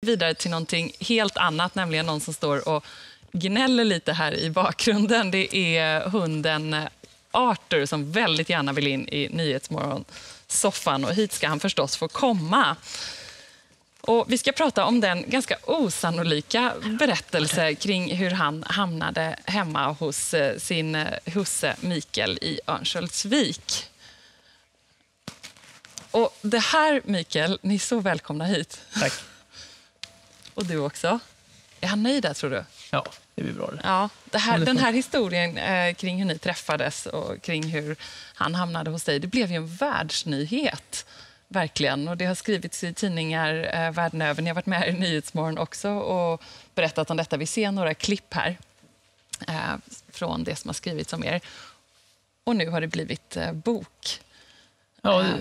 vidare till någonting helt annat, nämligen någon som står och gnäller lite här i bakgrunden. Det är hunden Arthur som väldigt gärna vill in i Nyhetsmorgon-soffan och hit ska han förstås få komma. Och vi ska prata om den ganska osannolika berättelse kring hur han hamnade hemma hos eh, sin eh, husse Mikael i Örnsköldsvik. Och det här, Mikael, ni är så välkomna hit. Tack. Och du också. Är han nöjd där, tror du? Ja, det blir bra det. Ja, det här, den här historien eh, kring hur ni träffades och kring hur han hamnade hos dig, det blev ju en världsnyhet. Verkligen. Och det har skrivits i tidningar eh, världen över. Ni har varit med i Nyhetsmorgon också och berättat om detta. Vi ser några klipp här eh, från det som har skrivits om er. Och nu har det blivit eh, bok. Ja, det,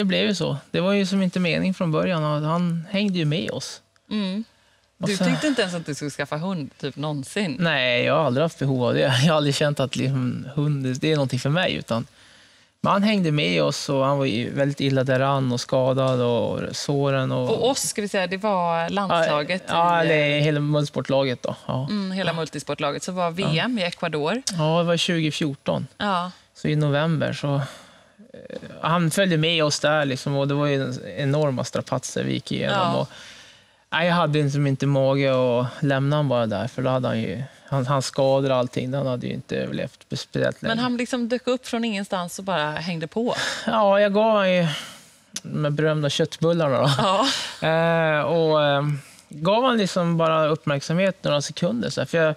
det blev ju så. Det var ju som inte mening från början. Han hängde ju med oss. Mm. Du så- tänkte inte ens att du skulle skaffa hund typ någonsin? Nej, jag har aldrig haft behov av det. Jag har aldrig känt att liksom, hund det är någonting för mig. Utan, men han hängde med oss och han var väldigt illa däran och skadad och såren. Och, Och oss, ska vi säga, det var landslaget Ja, i det är hela multisportlaget då. Ja. mm, hela multisportlaget, som var VM i Ecuador. ja, det var 2014. Ja. Så i november så... eh, Han följde med oss där liksom, och det var ju enorma strapatser vi gick igenom. Ja. Och, nej, jag hade liksom inte mage att lämna honom bara där, för då hade han ju... Han, hans skador och allting, han hade ju inte överlevt speciellt länge. Men han liksom dök upp från ingenstans och bara hängde på. Ja, jag gav honom ju de berömda köttbullarna då. Ja. Eh, och eh, gav han liksom bara uppmärksamhet några sekunder. Så här, för jag,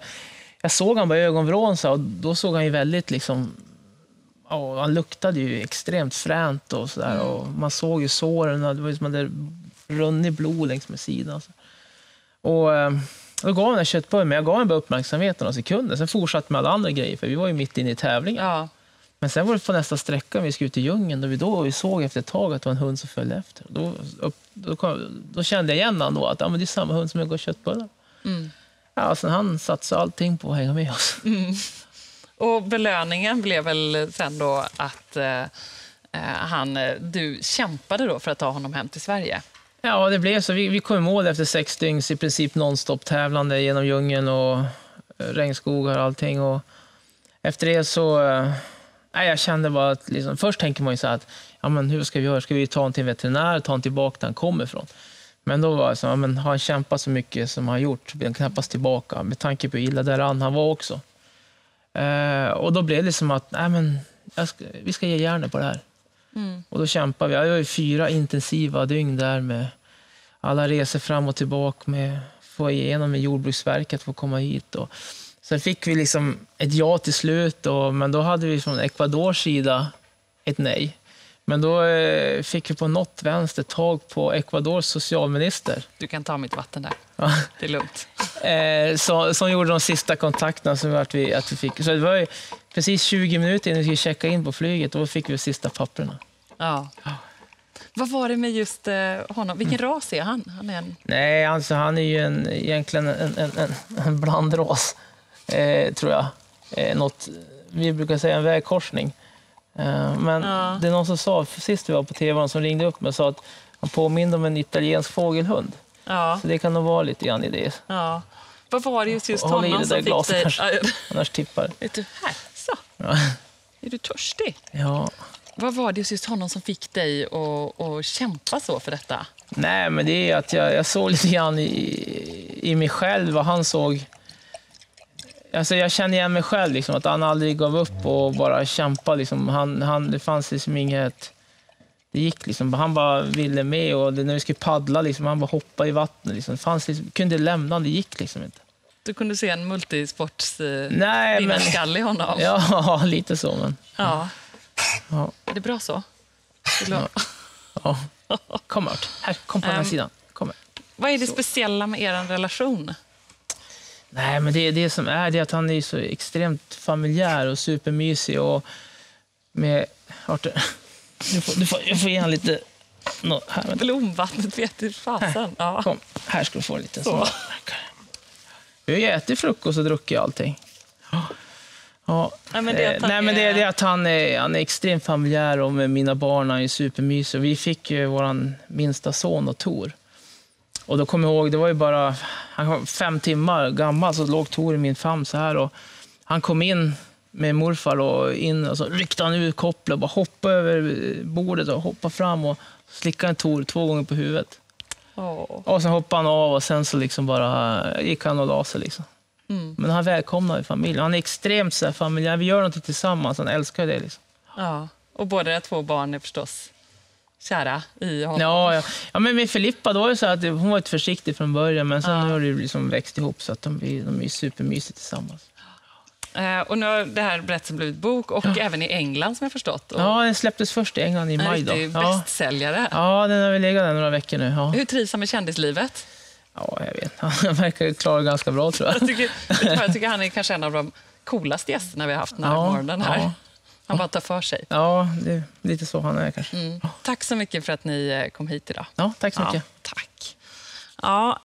jag såg honom bara i ögonvrån så här, och då såg han ju väldigt liksom... Ja, han luktade ju extremt fränt och sådär. Mm. Och man såg ju såren, det var ju som att det runnit blod längs med sidan. Så. Och eh, då gav han den köttbullen, men jag gav honom bara uppmärksamhet några sekunder. Sen fortsatte med alla andra grejer, för vi var ju mitt inne i tävlingen. ja. Men sen var det på nästa sträcka, vi skulle ut i djungeln, då vi, då vi såg efter ett tag att det var en hund som följde efter. Då, upp, då, kom, då kände jag igen honom då, att ja, men det är samma hund som jag gav köttbullar. Mm. Ja, sen han satsade allting på att hänga med oss. Och belöningen blev väl sen då att eh, eh, han, eh, du kämpade då för att ta honom hem till Sverige. Ja, det blev så. Vi, vi kom i mål efter sex dygns i princip nonstop tävlande genom djungeln och eh, regnskogar och allting. Och efter det så... eh, Nej, jag kände bara att... Liksom, först tänker man ju så här att ja, men hur ska vi göra? Ska vi ta honom till en veterinär ta honom tillbaka där han kommer ifrån? Men då var det så, ja, men har han kämpat så mycket som han gjort blir han knappast tillbaka med tanke på hur illa däran han var också. Eh, och då blev det som att nej, men, jag ska, vi ska ge järnet på det här. Och då kämpade vi. Det var fyra intensiva dygn där med alla resor fram och tillbaka med få igenom med Jordbruksverket för att komma hit. Och sen fick vi liksom ett ja till slut, och, men då hade vi från Ecuadors sida ett nej. Men då eh, fick vi på något vänster tag på Ecuadors socialminister. Du kan ta mitt vatten där. Det är lugnt. Eh, som, som gjorde de sista kontakterna som att vi, att vi fick. Så det var precis 20 minuter innan vi skulle checka in på flyget, då fick vi de sista papperna. Ja. Vad var det med just eh, honom? Vilken ras är han? Han är en... Nej, alltså han är ju en, egentligen en, en, en, en blandras, eh, tror jag. Eh, något, vi brukar säga en vägkorsning. Eh, men Ja. det är någon som sa, sist vi var på tv, som ringde upp mig och sa att han påminner om en italiensk fågelhund. Ja. Så det kan nog vara lite grann i det. ja. Vad var det just, just Håll honom som fick dig... Ja, Annars tippar Vet du, här. Så. ja. Är du törstig? ja. Vad var det just, honom som fick dig att, att kämpa så för detta? Nej, men det är att jag, jag såg lite grann i, i mig själv vad han såg. Alltså jag känner igen mig själv, liksom, att han aldrig gav upp och bara kämpade. Liksom. Han, han, det fanns liksom inget... Det gick liksom, han bara ville med och det, när vi skulle paddla, liksom, han bara hoppade i vattnet. Liksom. Det fanns liksom, kunde lämna, det gick liksom inte. Du kunde se en multisports eh, Nej, men... vinnarskalle i honom. Ja, lite så. Men, Ja. Ja, Är det bra så? Du- ja. Kom här, här, kom på den här Ehm. sidan. Kom. Vad är det speciella med er relation? Nej, men det det som är det är att han är så extremt familjär och supermysig. Och med Arthur, du får, du får, jag får ge honom lite... nå här. Blomvattnet vet du fasen. Ja. Kom, här ska du få en liten Så. sån. Vi har ätit frukost och druckit allting. Ja. Nej, men det Nej, men det är det att han är, han är extremt familjär och med mina barn han är supermysig. Vi fick ju vår minsta son och Tor. Och då kommer jag ihåg, det var ju bara han var fem timmar gammal, så låg Tor i min famn så här. Och han kom in med morfar och in och så ryckte han ur kopplet och bara hoppade över bordet och hoppade fram och slickade en Tor två gånger på huvudet. Åh. Och sen hoppade han av och sen så liksom bara gick han och la sig. Liksom. Men han välkomnar familjen. Han är extremt så här, familjär. Vi gör någonting tillsammans. Han älskar det. Liksom. Ja. Och båda era två barn är förstås kära i honom. Ja, ja. ja, men med Filippa då det så att hon var lite försiktig från början, men sen Ja. har det liksom växt ihop så att de, blir, de är supermysiga tillsammans. Eh, och nu har det här berättelsen blivit bok och även i England som jag förstått. Och Ja, den släpptes först i England i en maj. Då. riktig Ja. bästsäljare. ja, den har väl legat där några veckor nu. Ja, Hur trivs han med kändislivet? Ja jag vet. Han verkar klara ganska bra tror jag. Jag tycker, jag tycker han är kanske en av de coolaste gästerna vi har haft den här Ja, morgonen. Här. ja. Han bara tar för sig. Ja, det är lite så han är kanske. Mm. Tack så mycket för att ni eh, kom hit idag. Ja, tack så mycket. Ja, tack. Ja,